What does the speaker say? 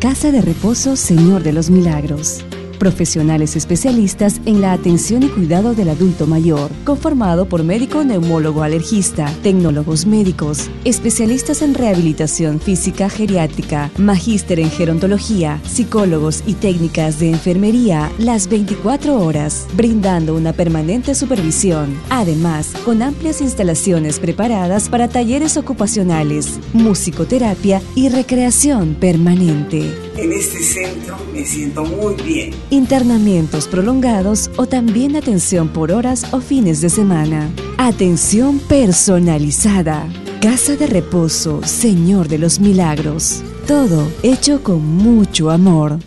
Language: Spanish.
Casa de Reposo Señor de los Milagros. Profesionales especialistas en la atención y cuidado del adulto mayor, conformado por médico neumólogo alergista, tecnólogos médicos, especialistas en rehabilitación física geriátrica, magíster en gerontología, psicólogos y técnicas de enfermería las 24 horas, brindando una permanente supervisión. Además, con amplias instalaciones preparadas para talleres ocupacionales, musicoterapia y recreación permanente. En este centro me siento muy bien. Internamientos prolongados o también atención por horas o fines de semana. Atención personalizada. Casa de reposo, Señor de los Milagros. Todo hecho con mucho amor.